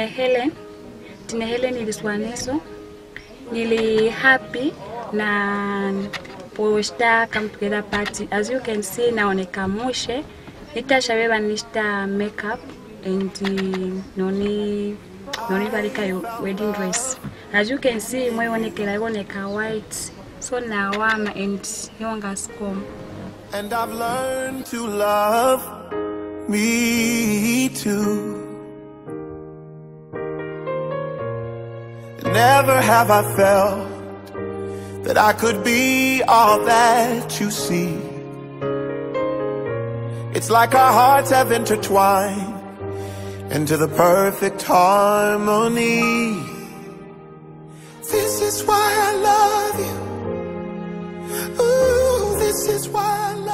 Jina Helen. Tina Helen iliswaneso. Nili happy na posta come together party. As you can see naoneka mushe. Nitashabeba nista makeup and noni noni balika yo wedding dress. As you can see mwewonekera iboneka white. So nawama and yonga scum. And I've learned to love me too. Never have I felt that I could be all that you see. It's like our hearts have intertwined into the perfect harmony. This is why I love you. Ooh, this is why I love